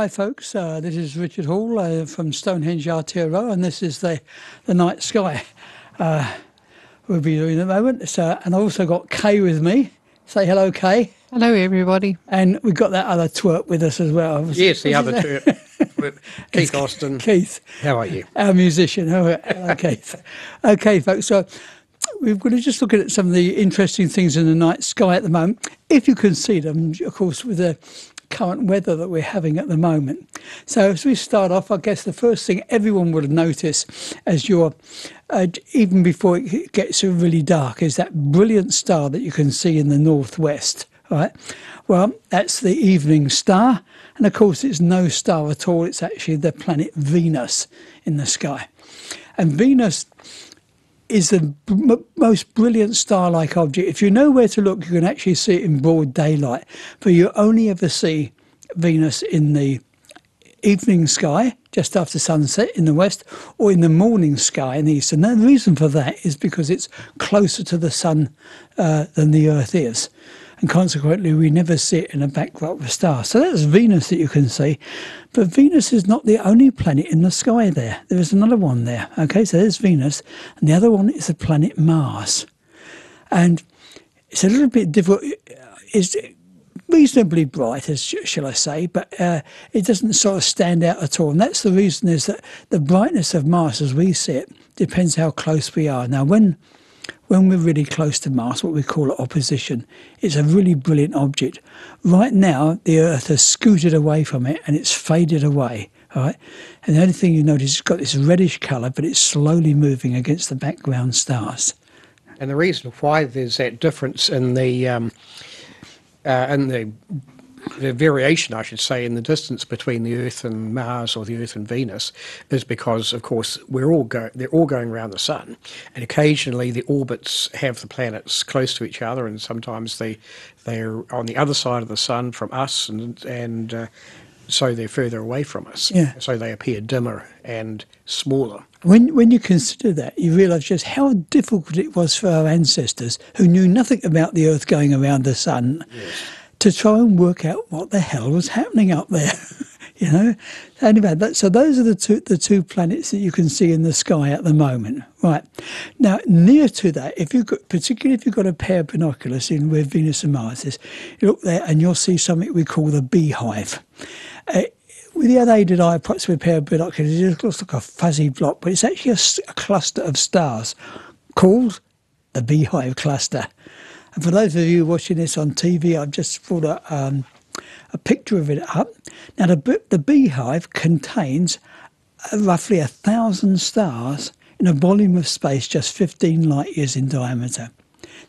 Hi, folks. Uh, this is Richard Hall uh, from Stonehenge Aotearoa, and this is the the night sky uh, we'll be doing at the moment. So, and I've also got Kay with me. Say hello, Kay. Hello, everybody. And we've got that other twerp with us as well. Yes, the other twerp. Keith Austin. Keith. How are you? Our musician. Hello, Keith. Okay, folks. So we're going to just look at some of the interesting things in the night sky at the moment. If you can see them, of course, with the current weather that we're having at the moment. So, as we start off, I guess the first thing everyone would notice as you're, uh, even before it gets really dark, is that brilliant star that you can see in the northwest. Right. Well, that's the evening star. And of course, it's no star at all. It's actually the planet Venus in the sky. And Venus is the b- most brilliant star-like object. If you know where to look, you can actually see it in broad daylight. But you only ever see Venus in the evening sky, just after sunset in the west, or in the morning sky in the east. And the reason for that is because it's closer to the sun uh, than the Earth is and consequently we never see it in a backdrop of stars. So that's Venus that you can see, but Venus is not the only planet in the sky there. There is another one there. Okay, so there's Venus, and the other one is the planet Mars, and it's a little bit difficult. It's reasonably bright, as shall I say, but uh, it doesn't sort of stand out at all. And that's the reason is that the brightness of Mars, as we see it, depends how close we are. Now, when when we're really close to Mars, what we call opposition, it's a really brilliant object. Right now, the Earth has scooted away from it and it's faded away. All right, and the only thing you notice, it's got this reddish colour, but it's slowly moving against the background stars. And the reason why there's that difference in the um, uh, in the the variation, I should say, in the distance between the Earth and Mars or the Earth and Venus is because, of course, we're all go- they're all going around the Sun, and occasionally the orbits have the planets close to each other, and sometimes they they're on the other side of the Sun from us, and and uh, so they're further away from us. Yeah. So they appear dimmer and smaller. When, when you consider that, you realise just how difficult it was for our ancestors who knew nothing about the Earth going around the Sun. Yes to try and work out what the hell was happening up there. you know, anyway, that, so those are the two the two planets that you can see in the sky at the moment. Right now, near to that, if you particularly if you've got a pair of binoculars in where Venus and Mars is, you look there and you'll see something we call the beehive. Uh, with the unaided eye, perhaps with a pair of binoculars, it looks like a fuzzy block, but it's actually a, a cluster of stars called the Beehive Cluster. And for those of you watching this on TV, I've just put a, um, a picture of it up. Now, the, the beehive contains uh, roughly a thousand stars in a volume of space just 15 light years in diameter.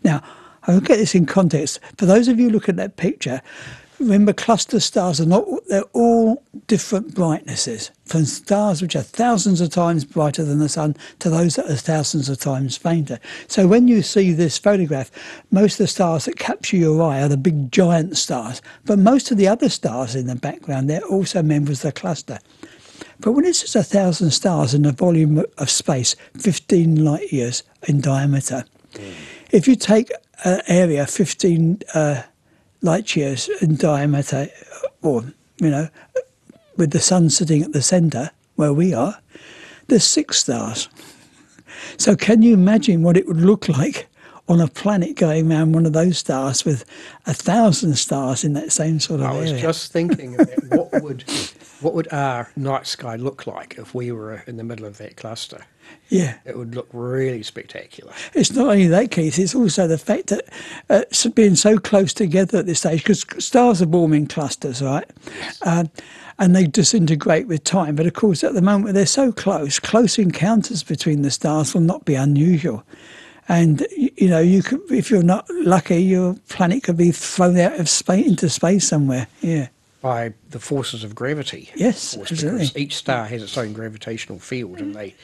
Now, I'll get this in context. For those of you looking at that picture, Remember, cluster stars are not, they're all different brightnesses, from stars which are thousands of times brighter than the sun to those that are thousands of times fainter. So when you see this photograph, most of the stars that capture your eye are the big giant stars, but most of the other stars in the background, they're also members of the cluster. But when it's just a thousand stars in a volume of space, 15 light years in diameter, mm. if you take an area 15 uh, light years in diameter, or, you know, with the sun sitting at the centre where we are, there's six stars. So, can you imagine what it would look like on a planet going around one of those stars with a thousand stars in that same sort of I area? was just thinking of it. what would what would our night sky look like if we were in the middle of that cluster? Yeah. It would look really spectacular. It's not only that Keith, it's also the fact that uh, being so close together at this stage, because stars are born in clusters, right? Yes. Uh, and they disintegrate with time. But of course, at the moment, they're so close, close encounters between the stars will not be unusual. And you know, you could, if you're not lucky, your planet could be thrown out of space into space somewhere. Yeah by the forces of gravity. Yes, course, absolutely. Each star has its own gravitational field, and they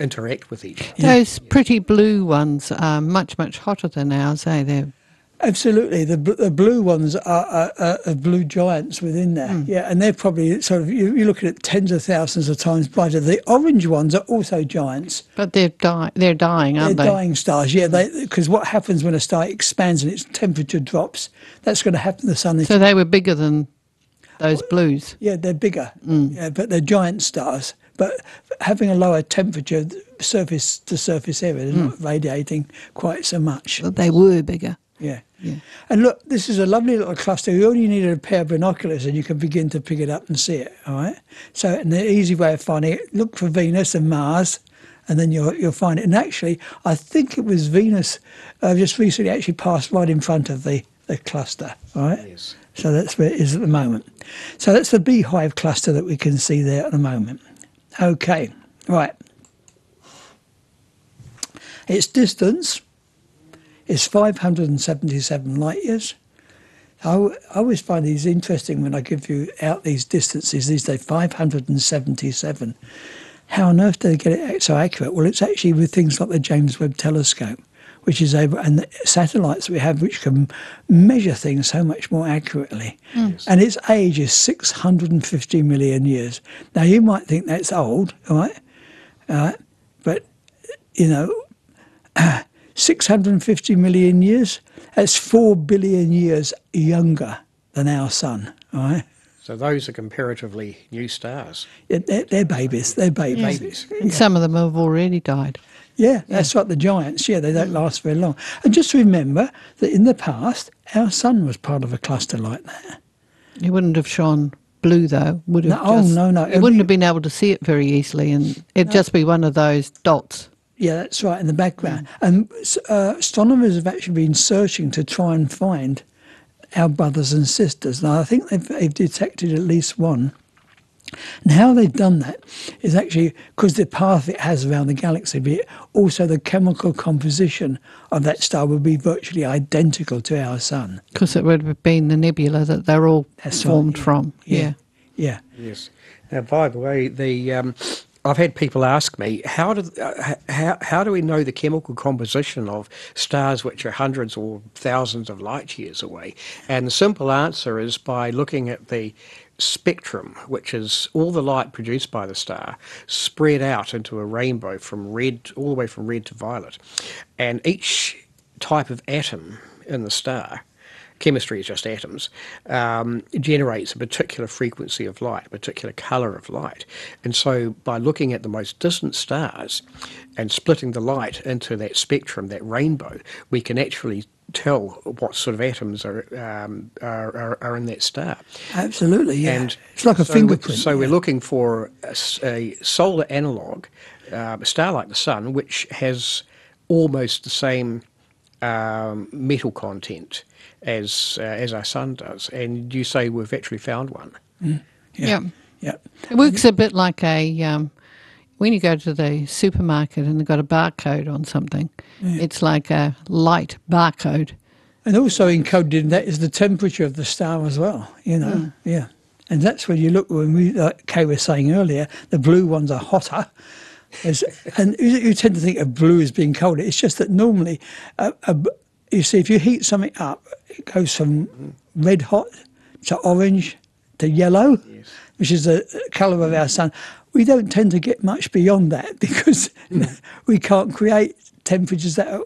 interact with each other. Those pretty blue ones are much much hotter than ours, eh? They're Absolutely, the the blue ones are, are, are blue giants within there. Mm. Yeah, and they're probably sort of you, you're looking at tens of thousands of times brighter. The orange ones are also giants, but they're dying. They're dying, aren't they're they? dying stars. Yeah, because what happens when a star expands and its temperature drops? That's going to happen to the sun. So they were bigger than those blues. Yeah, they're bigger, yeah, but they're giant stars. But having a lower temperature, surface to surface area, they're not radiating quite so much. But they were bigger. Yeah. Yeah. And look, this is a lovely little cluster. You only need a pair of binoculars and you can begin to pick it up and see it. All right. So, and the easy way of finding it, look for Venus and Mars, and then you'll you'll find it. And actually, I think it was Venus uh, just recently actually passed right in front of the the cluster. All right. Yes. So that's where it is at the moment. So that's the beehive cluster that we can see there at the moment. Okay. Right. Its distance is 577 light years. I always find these interesting when I give you out these distances these days 577. How on earth do they get it so accurate? Well, it's actually with things like the James Webb Telescope, which is able, and the satellites we have which can measure things so much more accurately. Hmm. And its age is 650 million years. Now, you might think that's old, all right? All right? But, you know, 650 million years, that's 4 billion years younger than our sun, all right? So those are comparatively new stars. Yeah, They're, they're babies, they're babies. Babies. And some of them have already died. Yeah, that's like the giants. Yeah, they don't last very long. And just remember that in the past, our sun was part of a cluster like that. It wouldn't have shone blue though, would have No, oh, no, no, You it'd wouldn't have been able to see it very easily and it'd just be one of those dots. Yeah, that's right, in the background. And uh, astronomers have actually been searching to try and find our brothers and sisters. Now, I think they've, they've detected at least one. And how they've done that is actually because the path it has around the galaxy, but also the chemical composition of that star would be virtually identical to our sun. Because it would have been the nebula that they're all That's right, formed yeah. from. Yeah. Yeah. Yes. Now, by the way, the um, I've had people ask me how do uh, how how do we know the chemical composition of stars which are hundreds or thousands of light years away? And the simple answer is by looking at the spectrum, which is all the light produced by the star spread out into a rainbow from red all the way from red to violet, and each type of atom in the star chemistry is just atoms, um, generates a particular frequency of light, a particular colour of light. And so by looking at the most distant stars and splitting the light into that spectrum, that rainbow, we can actually tell what sort of atoms are, um, are, are, are in that star. Absolutely, yeah. And it's like a so we- fingerprint. So we're looking for a solar analog, uh, a star like the sun, which has almost the same um, metal content as uh, as our sun does. And you say we've actually found one. Yeah. Yeah. It works a bit like a um, when you go to the supermarket and they've got a barcode on something. It's like a light barcode. And also encoded in that is the temperature of the star as well, you know. Yeah. And that's when you look, when we, like Kay was saying earlier, the blue ones are hotter. As, and you, you tend to think of blue as being colder. It's just that normally, uh, a b you see, if you heat something up, it goes from red hot to orange to yellow, which is the colour of our sun. We don't tend to get much beyond that because we can't create temperatures that are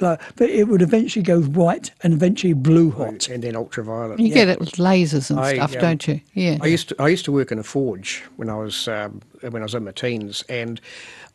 like, but it would eventually go white and eventually blue hot. And then ultraviolet. You get it with lasers and I, stuff, um, don't you? Yeah. I used to I used to work in a forge when I was um, when I was in my teens, and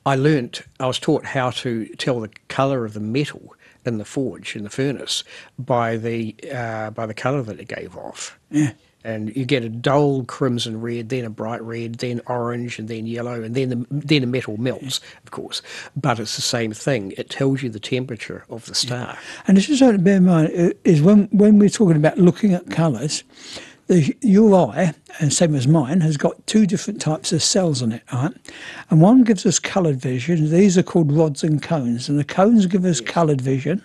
I learnt I was taught how to tell the colour of the metal in the forge in the furnace by the uh, by the colour that it gave off. Yeah. And you get a dull crimson red, then a bright red, then orange, and then yellow, and then the then the metal melts, of course. But it's the same thing. It tells you the temperature of the star. And it's just something to bear in mind uh, is when, when we're talking about looking at colours, the, your eye, and same as mine, has got two different types of cells on it, right? And one gives us coloured vision. These are called rods and cones, and the cones give us coloured vision,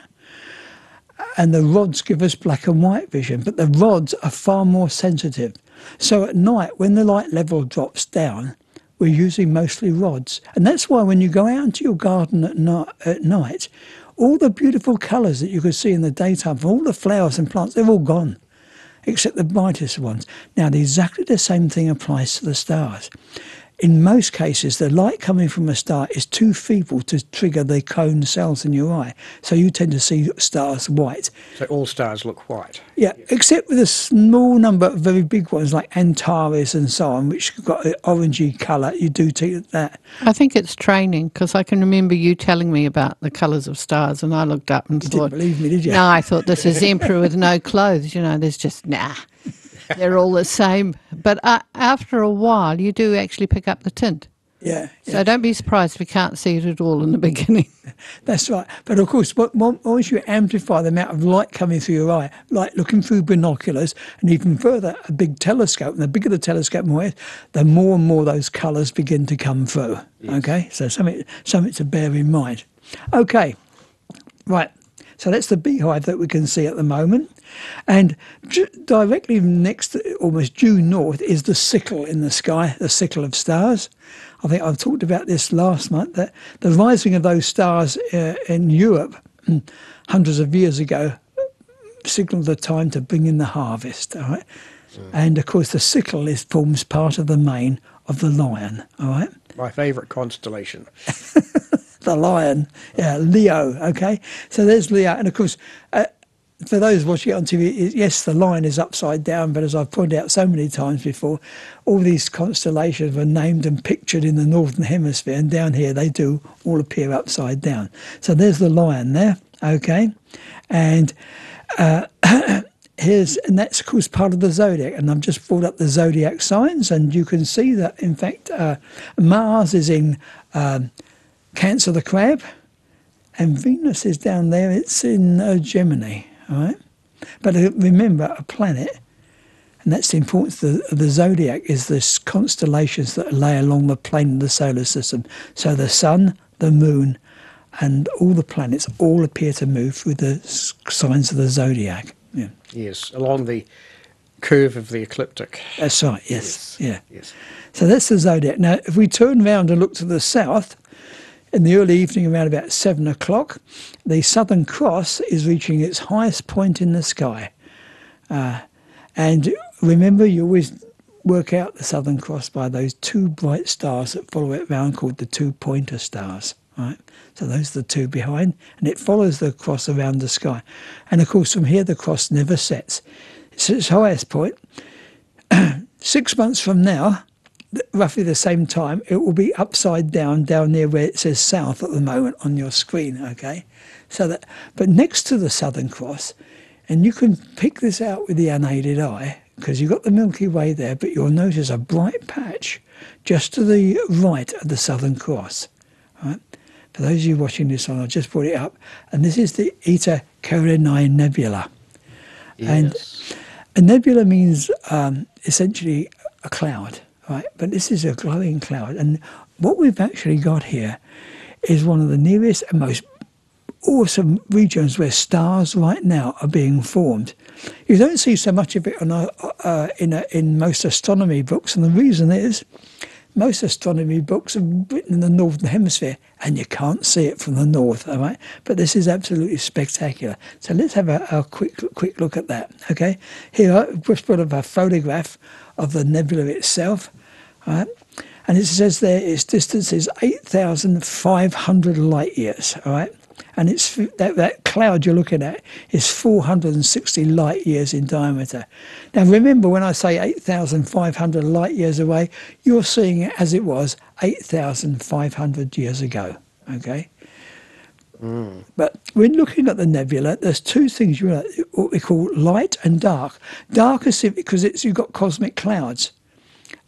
and the rods give us black and white vision. But the rods are far more sensitive. So at night, when the light level drops down, we're using mostly rods. And that's why when you go out into your garden at night, at night all the beautiful colours that you could see in the daytime, all the flowers and plants, they're all gone, except the brightest ones. Now, exactly the same thing applies to the stars. In most cases, the light coming from a star is too feeble to trigger the cone cells in your eye. So you tend to see stars white. So all stars look white. Yeah, except with a small number of very big ones like Antares and so on, which got an orangey colour. You do take that. I think it's training because I can remember you telling me about the colours of stars, and I looked up and You thought, didn't believe me, did you? No, I thought this is emperor with no clothes. You know, there's just nah. They're all the same. But uh, after a while, you do actually pick up the tint. Yeah, So don't be surprised if you can't see it at all in the beginning. That's right. But of course, what- what- once you amplify the amount of light coming through your eye, like looking through binoculars and even further, a big telescope, and the bigger the telescope, more it- the more and more those colours begin to come through. Okay, so something, something to bear in mind. Okay, right. So that's the beehive that we can see at the moment. And ju- directly next, to, almost due north, is the sickle in the sky, the sickle of stars. I think I've talked about this last month, that the rising of those stars uh, in Europe mm, hundreds of years ago signalled the time to bring in the harvest. All right? And of course, the sickle is, forms part of the mane of the lion. All right My favourite constellation. the lion, yeah, Leo. Okay, so there's Leo, and of course, uh, for those watching it on TV, yes, the lion is upside down. But as I've pointed out so many times before, all these constellations were named and pictured in the northern hemisphere, and down here they do all appear upside down. So there's the lion there. Okay, and. Uh, Here's and that's of course part of the zodiac, and I've just brought up the zodiac signs, and you can see that in fact uh, Mars is in um, Cancer the crab, and Venus is down there. It's in uh, Gemini, all right. But uh, remember, a planet, and that's the importance of the, of the zodiac, is the constellations that lay along the plane of the solar system. So the sun, the moon, and all the planets all appear to move through the signs of the zodiac. Yeah, Yes, along the curve of the ecliptic. that's right. Yes, yeah. Yes. So that's the zodiac. Now, if we turn round and look to the south, in the early evening, around about seven o'clock, the Southern Cross is reaching its highest point in the sky. Uh, and remember, you always work out the Southern Cross by those two bright stars that follow it round called the two pointer stars. Right? So those are the two behind, and it follows the cross around the sky. And of course, from here, the cross never sets. It's its highest point. Six months from now, roughly the same time, it will be upside down down near where it says south at the moment on your screen. Okay, so that but next to the Southern Cross, and you can pick this out with the unaided eye because you've got the Milky Way there, but you'll notice a bright patch just to the right of the Southern Cross. Right. For those of you watching this on, I just brought it up, and this is the Eta Carinae Nebula. And- Yes. A nebula means um, essentially a cloud, right? But this is a glowing cloud. And what we've actually got here is one of the nearest and most awesome regions where stars right now are being formed. You don't see so much of it a, uh, in, a, in most astronomy books, and the reason is most astronomy books are written in the northern hemisphere, and you can't see it from the north. All right, but this is absolutely spectacular. So let's have a, a quick quick look at that. Okay, here I've just put up a photograph of the nebula itself. Right. And it says there its distance is 8,500 light years, all right? And it's that, that cloud you're looking at is 460 light years in diameter. Now, remember when I say 8,500 light years away, you're seeing it as it was 8,500 years ago, okay? But when looking at the nebula, there's two things you what we call light and dark. Dark is because it's you've got cosmic clouds,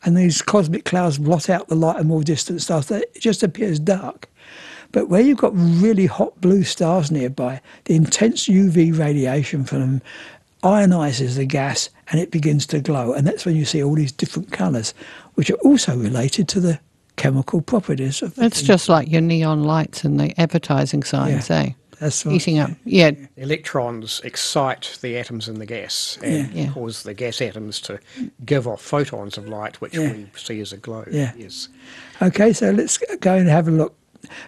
and these cosmic clouds blot out the light of more distant stars. That it just appears dark. But where you've got really hot blue stars nearby, the intense UV radiation from them ionizes the gas and it begins to glow. And that's when you see all these different colours, which are also related to the chemical properties of the It's thing. just like your neon lights and the advertising signs, eh? That's right. Eating up. Yeah. Electrons excite the atoms in the gas and Yeah. Yeah. cause the gas atoms to give off photons of light, which Yeah. we see as a glow. Yeah. Yes. Okay, so let's go and have a look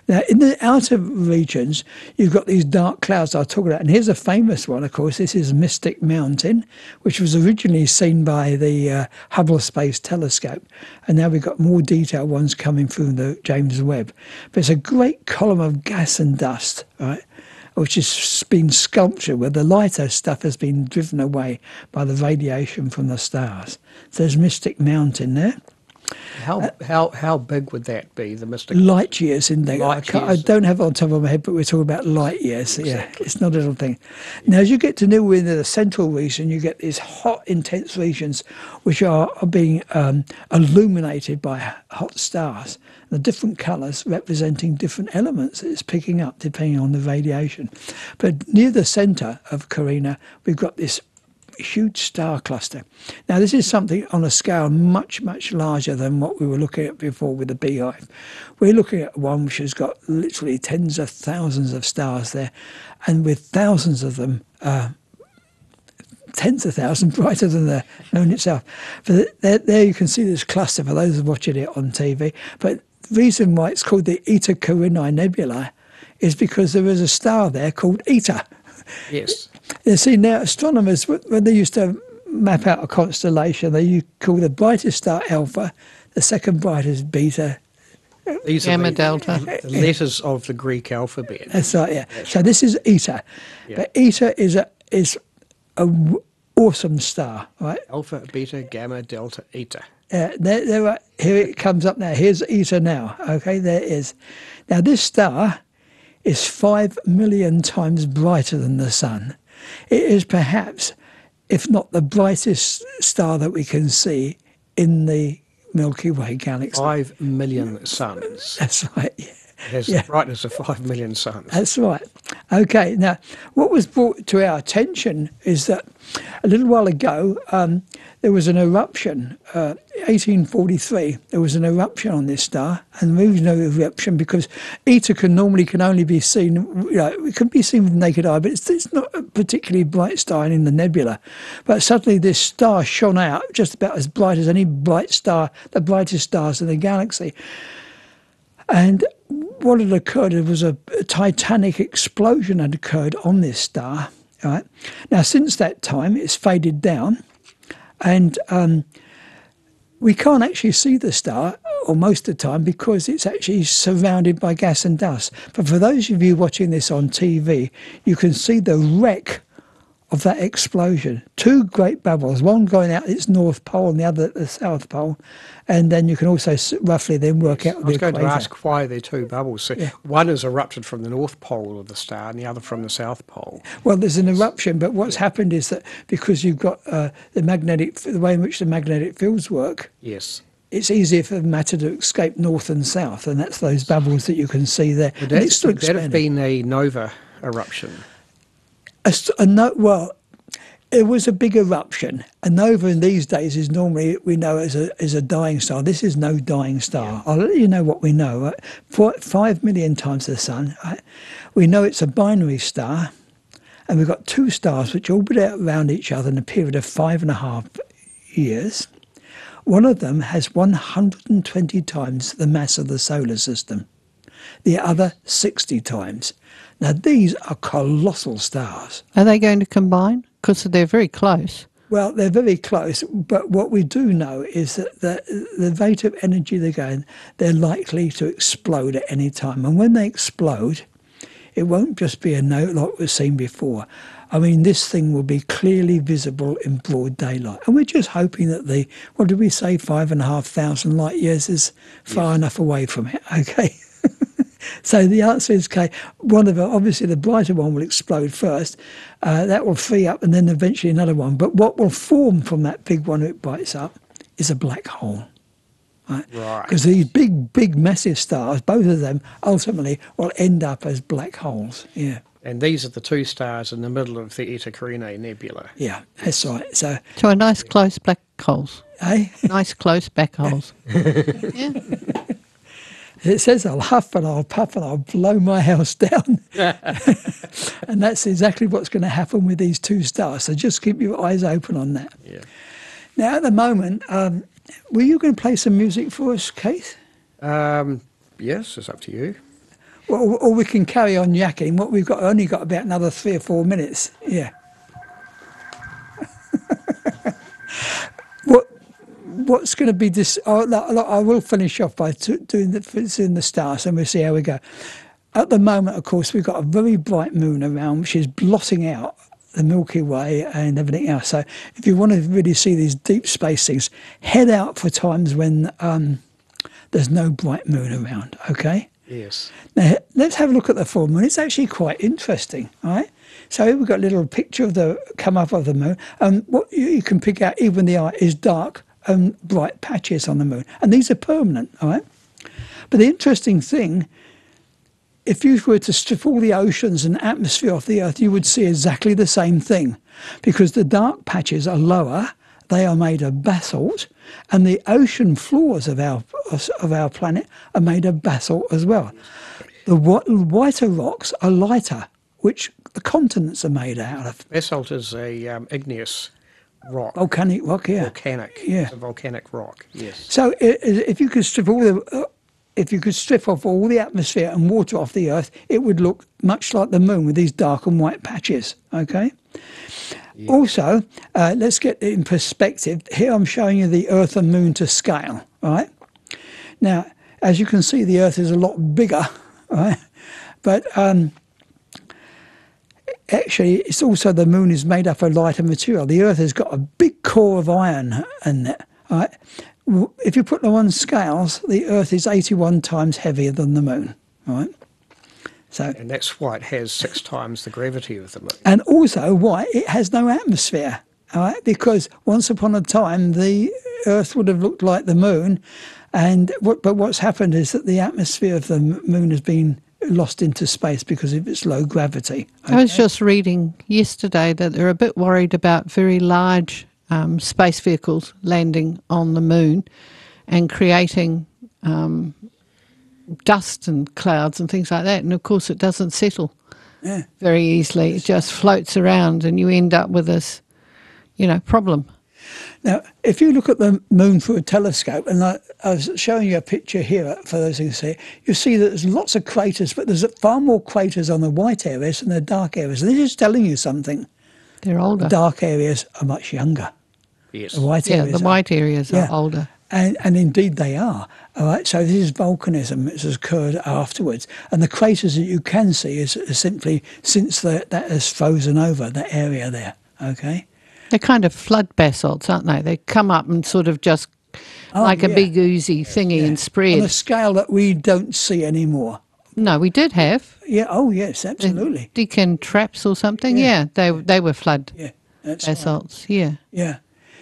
Now, in the outer regions, you've got these dark clouds I talked about. And here's a famous one, of course. This is Mystic Mountain, which was originally seen by the uh, Hubble Space Telescope. And now we've got more detailed ones coming from the James Webb. But it's a great column of gas and dust, right? Which has been sculptured, where the lighter stuff has been driven away by the radiation from the stars. So there's Mystic Mountain there. How how how big would that be? The Mystic light years in there. I, Light can't- I don't have it on top of my head, but we're talking about light years. Yeah, it's not a little thing. Now, as you get to near in the central region, you get these hot, intense regions which are, are being um, illuminated by hot stars. The different colours representing different elements that it's picking up depending on the radiation. But near the centre of Carina, we've got this huge star cluster. Now, this is something on a scale much, much larger than what we were looking at before with the beehive. We're looking at one which has got literally tens of thousands of stars there, and with thousands of them. Uh, Tens of thousands brighter than the moon itself. But there, there you can see this cluster for those watching it on TV. But the reason why it's called the Eta Carinae Nebula is because there is a star there called Eta. yes. You see, now astronomers, when they used to map out a constellation, they u- call the brightest star Alpha, the second brightest Beta. These Gamma are the, delta. the letters of the Greek alphabet. That's right, yeah. So this is Eta, but Eta is a is a w- awesome star, right? Alpha, beta, gamma, delta, eta. Uh, there, there are, here it comes up now. Here's Eta now. Okay, there it is. Now this star is five million times brighter than the sun. It is perhaps, if not the brightest star that we can see in the Milky Way galaxy. Five million suns. That's right. Yeah. Has Yeah. the brightness of five million suns. That's right. Okay, now what was brought to our attention is that a little while ago um, there was an eruption, uh, 1843. There was an eruption on this star, and the was no eruption because Eta can normally can only be seen, you know, it can be seen with the naked eye, but it's, it's not a particularly bright star in the nebula. But suddenly this star shone out just about as bright as any bright star, the brightest stars in the galaxy. And what had occurred was a, a titanic explosion had occurred on this star. Right now, since that time, it's faded down, and um, we can't actually see the star, or most of the time, because it's actually surrounded by gas and dust. But for those of you watching this on TV, you can see the wreck of that explosion. Two great bubbles, one going out its north pole and the other at the south pole, and then you can also roughly then work out I was going to ask why there are two bubbles. So One is erupted from the north pole of the star, and the other from the south pole. Well, there's an eruption, but what's happened is that because you've got uh, the magnetic, the way in which the magnetic fields work, Yes. it's easier for matter to escape north and south, and that's those bubbles that you can see there. Would and that, it's still would that have been a nova eruption? A, a no, well, it was a big eruption. A nova in these days is normally we know as a as a dying star. This is no dying star. I'll let you know what we know. Right? Four, five million times the sun. Right? We know it's a binary star, and we've got two stars which orbit around each other in a period of five and a half years. One of them has 120 times the mass of the solar system, the other 60 times. Now, these are colossal stars. Are they going to combine? Because they're very close. Well, they're very close, but what we do know is that the, the rate of energy they're going, they're likely to explode at any time. And when they explode, it won't just be a note like we've seen before. I mean, this thing will be clearly visible in broad daylight. And we're just hoping that the, what did we say, five and a half thousand light years is far enough away from it. Okay. So the answer is okay. One of them, obviously, the brighter one will explode first. Uh, that will free up, and then eventually another one. But what will form from that big one it bites up is a black hole. Right? Right. Because these big, big, massive stars, both of them ultimately will end up as black holes. Yeah, And these are the two stars in the middle of the Eta Carinae Nebula. yeah, that's right. So, So a nice close black holes. hey, Nice close black holes. yeah. It says I'll huff and I'll puff and I'll blow my house down. and that's exactly what's going to happen with these two stars. So just keep your eyes open on that. Yeah. Now, at the moment, um, were you going to play some music for us, Keith? Um, yes, it's up to you. or, or we can carry on yakking. What we've got only got about another three or four minutes. Yeah. What's going to be this? Oh, no, I will finish off by t- doing the doing the stars, and we'll see how we go. At the moment, of course, we've got a very bright moon around, which is blotting out the Milky Way and everything else. So, if you want to really see these deep space things, head out for times when um, there's no bright moon around. Okay. Yes. Now, let's have a look at the full moon. It's actually quite interesting, right? So we've got a little picture of the come up of the moon. And what you, you can pick out, even the eye, is dark and bright patches on the moon. And these are permanent, all right? But the interesting thing, if you were to strip all the oceans and atmosphere off the Earth, you would see exactly the same thing. Because the dark patches are lower, they are made of basalt, and the ocean floors of our of our planet are made of basalt as well. The whi- whiter rocks are lighter, which the continents are made out of. Basalt is a um, igneous rock, Volcanic rock, yeah. volcanic. Yeah. It's a volcanic rock. Yes. So i- i- if you could strip all the uh, if you could strip off all the atmosphere and water off the Earth, it would look much like the Moon with these dark and white patches. Okay. Also, uh, let's get in perspective. Here I'm showing you the Earth and Moon to scale. All right. Now, as you can see, the Earth is a lot bigger. All right. But um, actually, it's also the Moon is made up of lighter material. The Earth has got a big core of iron in it. Right. If you put them on scales, the Earth is 81 times heavier than the Moon. Right. So, And that's why it has six times the gravity of the moon. and also why it has no atmosphere. All right, because once upon a time the Earth would have looked like the Moon, and what, but what's happened is that the atmosphere of the Moon has been lost into space because of its low gravity. I was just reading yesterday that they're a bit worried about very large um, space vehicles landing on the moon and creating um, dust and clouds and things like that. And of course, it doesn't settle Yeah. very easily. It just floats around, and you end up with this, you know, problem. Now, if you look at the moon through a telescope, and I, I was showing you a picture here for those who can see, it, you see that there's lots of craters, but there's far more craters on the white areas than the dark areas. And this is telling you something. They're older. The dark areas are much younger. Yes. The white yeah, areas the are. white areas Yeah. are older. And, and indeed they are. All right. So this is volcanism that has occurred afterwards. And the craters that you can see is, is simply since the, that has frozen over, that area there. Okay. They're kind of flood basalts, aren't they? They come up and sort of just Oh, like a big oozy thingy and spread. On a scale that we don't see anymore. No, we did have Yeah. Oh, yes, absolutely. Deccan traps or something. Yeah, they they were flood Yeah. That's right. basalts. Yeah. Yeah.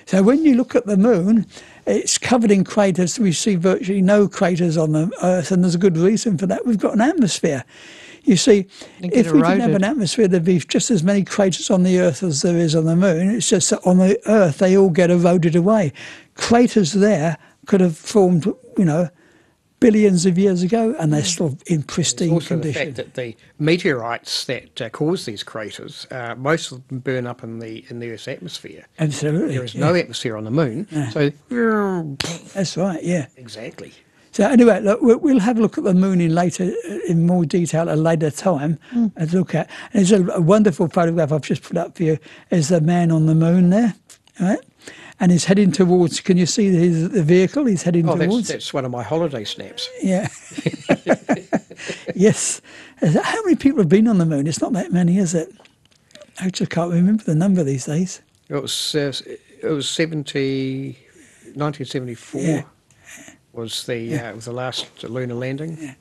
So when you look at the moon, it's covered in craters. We see virtually no craters on the Earth, and there's a good reason for that. We've got an atmosphere. You see, if we didn't have an atmosphere, there'd be just as many craters on the Earth as there is on the moon. It's just that on the Earth, they all get eroded away. Craters there could have formed, you know, billions of years ago, and they're still in pristine also the condition. fact that the meteorites that uh, cause these craters, uh, most of them burn up in the in the Earth's atmosphere. Absolutely. There is yeah. no atmosphere on the moon, so That's right. Yeah. exactly. So anyway, look, we'll, we'll have a look at the moon in later, in more detail at a later time. And look at. And there's a, a wonderful photograph I've just put up for you. Is the man on the moon there, right? And he's heading towards. Can you see his the vehicle? He's heading Oh, that's, towards. that's one of my holiday snaps. Yeah. yes. How many people have been on the moon? It's not that many, is it? I just can't remember the number these days. It was uh, it was 70, 1974 Yeah. Was the uh, was the last lunar landing.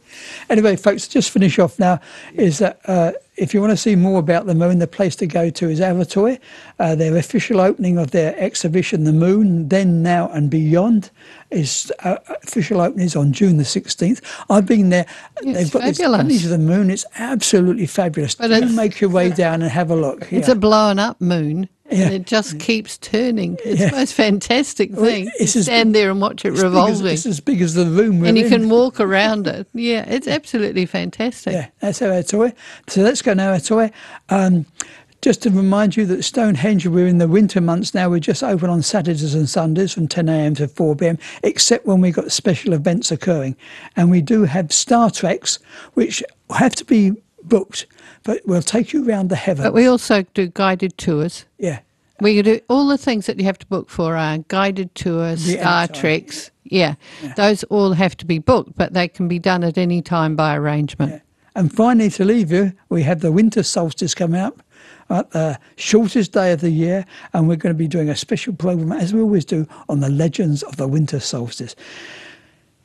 Anyway, folks, just finish off now. Is that uh, if you want to see more about the moon, the place to go to is Aratoi. Uh, their official opening of their exhibition, The Moon, Then, Now, and Beyond, is uh, official opening is on June the sixteenth. I've been there. It's They've got this fabulous. image of the moon. It's absolutely fabulous. But Do make your way down and have a look. It's yeah. a blown up moon. Yeah. And it just keeps turning. It's Yeah. the most fantastic thing. it's as stand there and watch it It's big as- revolving. It's as big as the room we're and you in. can walk around it. Yeah, it's absolutely fantastic. Yeah, that's Aratoi. So let's go now, Aratoi. Um, Just to remind you that Stonehenge, we're in the winter months now. We're just open on Saturdays and Sundays from 10 a.m. to 4 p.m., except when we've got special events occurring. And we do have Star Treks, which have to be booked, but we'll take you around the heavens. But we also do guided tours. yeah. We do all the things that you have to book for are guided tours, The Star anytime. Treks. Yeah. those all have to be booked, but they can be done at any time by arrangement. Yeah. And finally, to leave you, we have the winter solstice coming up at the shortest day of the year, and we're going to be doing a special program, as we always do, on the legends of the winter solstice.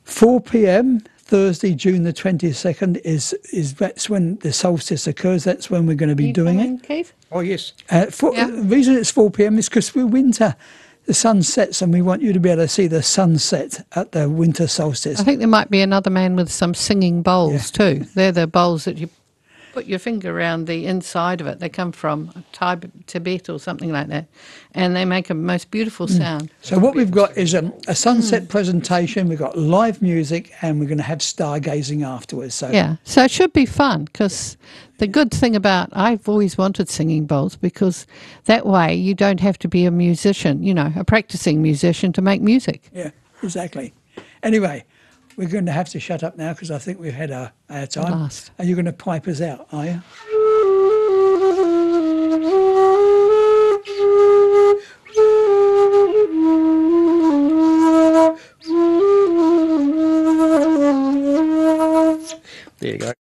4 p.m. Thursday, June the 22nd is is that's when the solstice occurs. That's when we're going to be You doing it. coming, Keith? Oh, yes. Uh, for, Yeah. The reason it's 4 p.m. is because we're winter. The sun sets, and we want you to be able to see the sunset at the winter solstice. I think there might be another man with some singing bowls too. They're the bowls that you put your finger around the inside of it. They come from Tib- Tibet or something like that, and they make a most beautiful Mm. sound. So what we've got is um, a sunset presentation. We've got live music, and we're going to have stargazing afterwards. So Yeah, so it should be fun because the good thing about I've always wanted singing bowls because that way you don't have to be a musician, you know, a practicing musician to make music. yeah, exactly. Anyway, we're going to have to shut up now because I think we've had our, our time. last. And you're going to pipe us out, are you? There you go.